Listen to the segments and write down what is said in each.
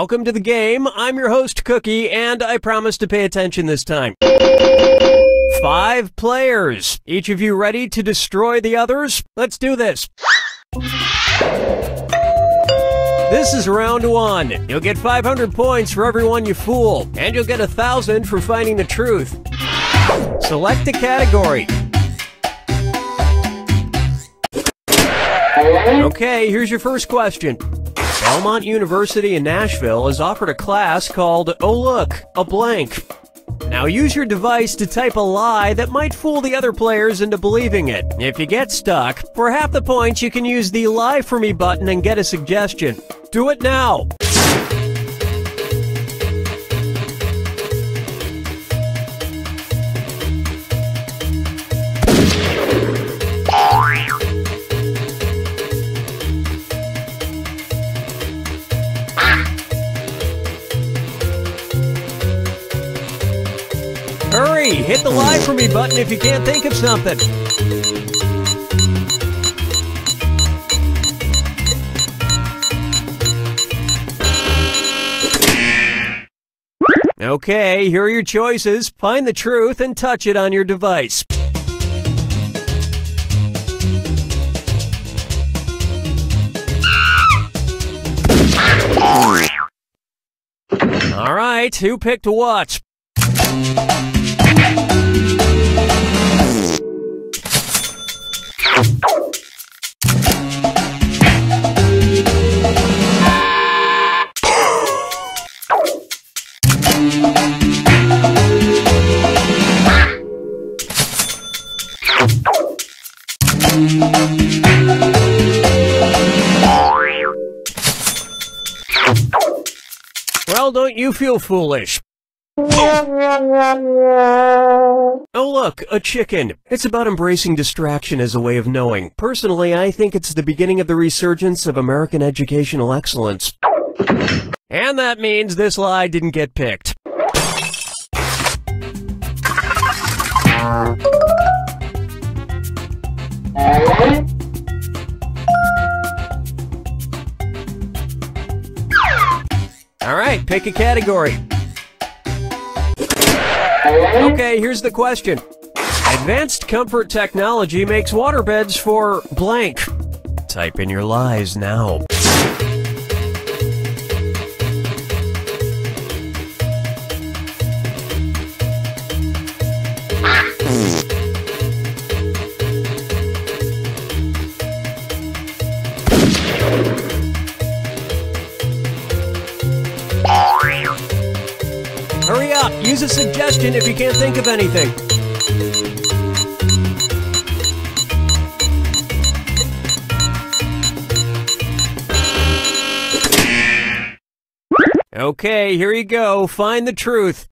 Welcome to the game. I'm your host, Cookie, and I promise to pay attention this time. Five players. Each of you ready to destroy the others? Let's do this. This is round one. You'll get 500 points for everyone you fool, and you'll get a thousand for finding the truth. Select a category. Okay, here's your first question. Belmont University in Nashville has offered a class called Oh Look, a Blank. Now use your device to type a lie that might fool the other players into believing it. If you get stuck, for half the points you can use the Lie For Me button and get a suggestion. Do it now! Hurry! Hit the Lie For Me button if you can't think of something. Okay, here are your choices. Find the truth and touch it on your device. All right, who picked what? Don't you feel foolish? Oh, look, a chicken. It's about embracing distraction as a way of knowing. Personally, I think it's the beginning of the resurgence of American educational excellence. And that means this lie didn't get picked. Pick a category. Okay, here's the question. Advanced comfort technology makes waterbeds for blank. Type in your lies now. Suggestion if you can't think of anything. Okay, here you go. Find the truth.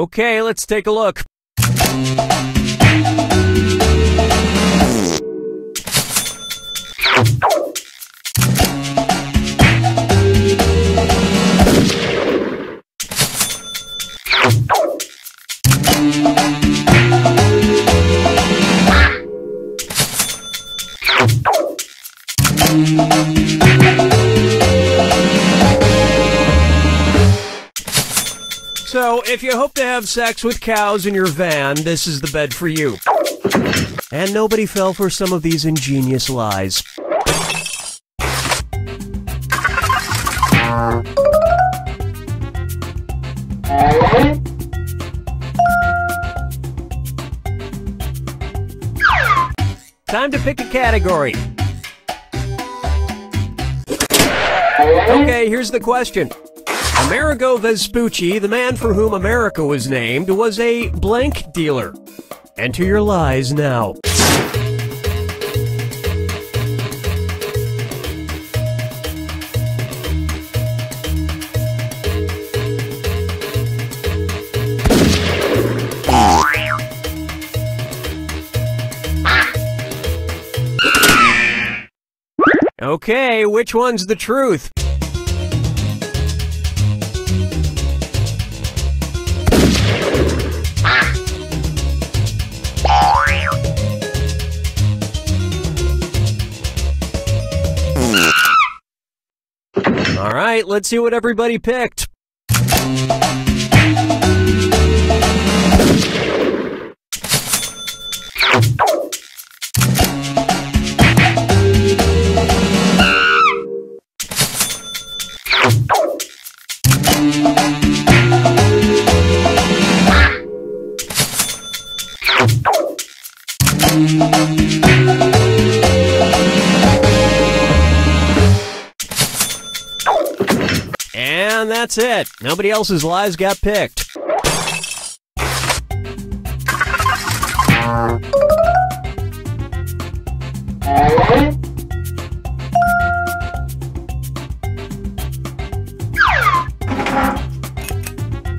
Okay, let's take a look. So, if you hope to have sex with cows in your van, this is the bed for you. And nobody fell for some of these ingenious lies. Time to pick a category. Okay, here's the question. Amerigo Vespucci, the man for whom America was named, was a blank dealer. Enter your lies now. Okay, which one's the truth? Right, let's see what everybody picked. That's it. Nobody else's lies got picked.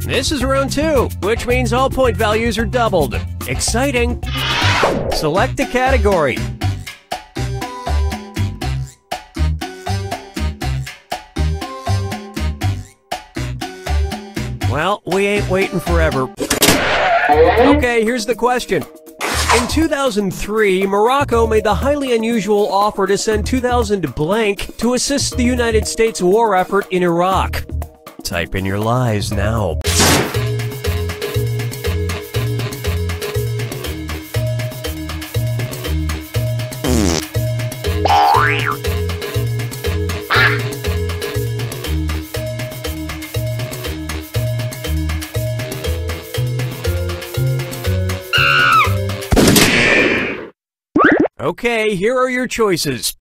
This is round two, which means all point values are doubled. Exciting! Select a category. Well, we ain't waiting forever. Okay, here's the question. In 2003, Morocco made the highly unusual offer to send 2,000 blank to assist the United States war effort in Iraq. Type in your lies now. Okay, here are your choices.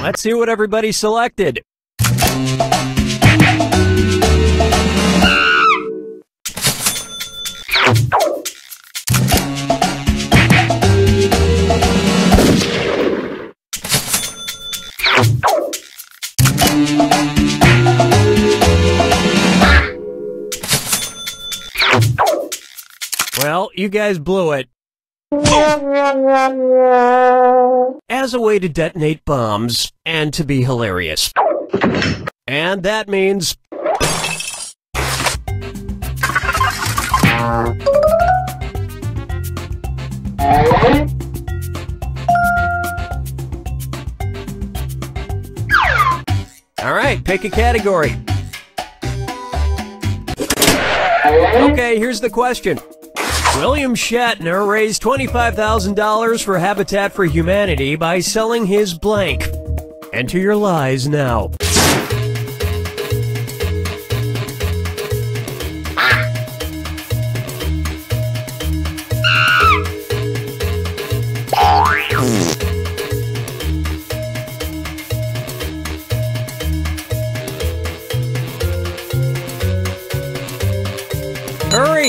Let's see what everybody selected. Well, you guys blew it. As a way to detonate bombs and to be hilarious. And that means. All right, pick a category. Okay, here's the question. William Shatner raised $25,000 for Habitat for Humanity by selling his blank. Enter your lies now.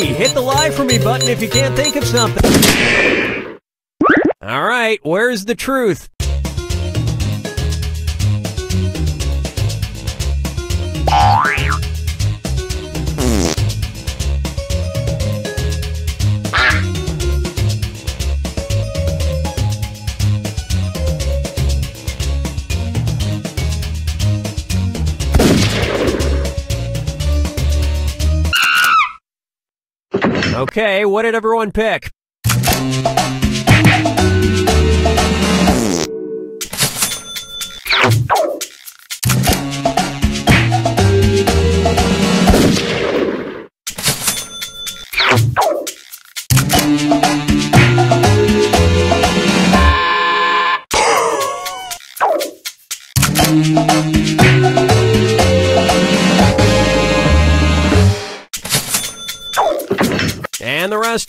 Hit the lie for me button if you can't think of something. All right, where's the truth? Okay, what did everyone pick?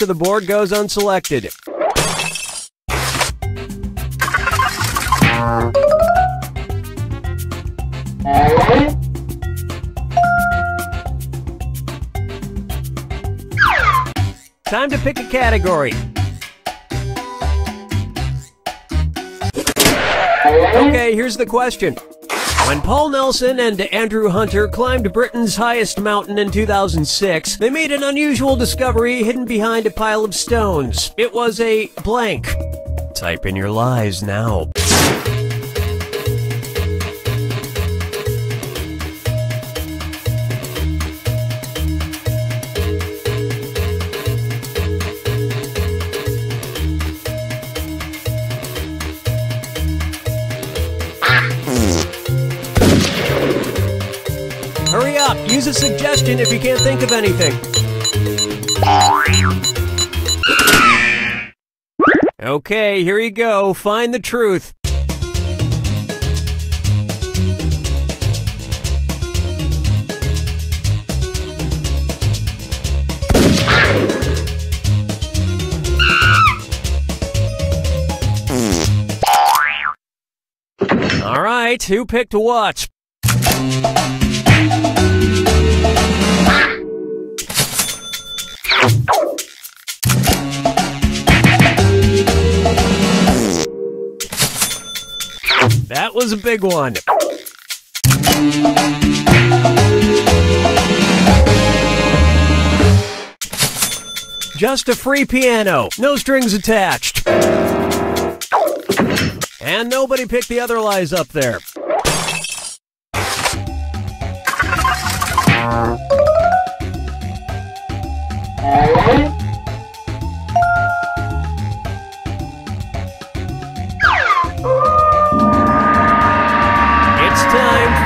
Of the board goes unselected. Time to pick a category. Okay, here's the question. When Paul Nelson and Andrew Hunter climbed Britain's highest mountain in 2006, they made an unusual discovery hidden behind a pile of stones. It was a blank. Type in your lies now. Use a suggestion if you can't think of anything. Okay, here you go. Find the truth. All right, who picked what? That was a big one. Just a free piano, no strings attached. And nobody picked the other lies up there.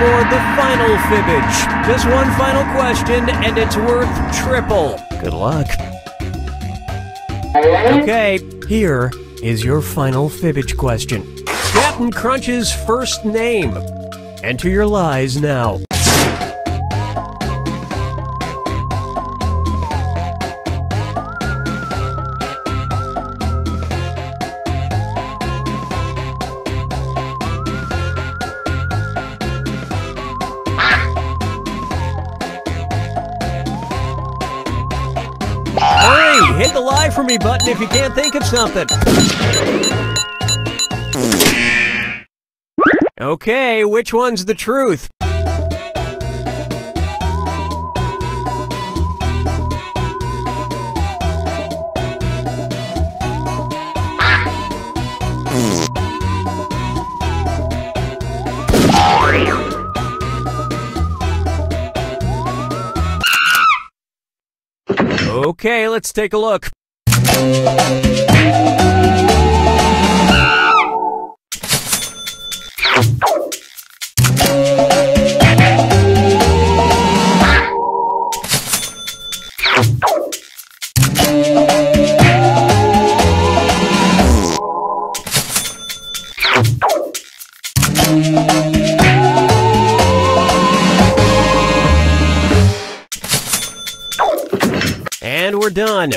For the final fibbage. Just one final question, and it's worth triple. Good luck. Okay, here is your final fibbage question. Cap'n Crunch's first name. Enter your lies now. For me button if you can't think of something. Okay, which one's the truth? Okay, let's take a look. And we're done.